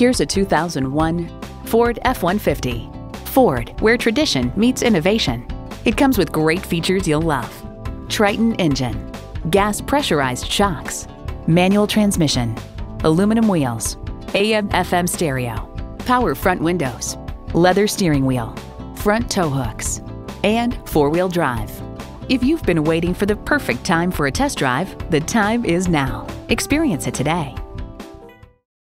Here's a 2001 Ford F-150. Ford, where tradition meets innovation. It comes with great features you'll love. Triton engine, gas pressurized shocks, manual transmission, aluminum wheels, AM FM stereo, power front windows, leather steering wheel, front tow hooks, and four-wheel drive. If you've been waiting for the perfect time for a test drive, the time is now. Experience it today.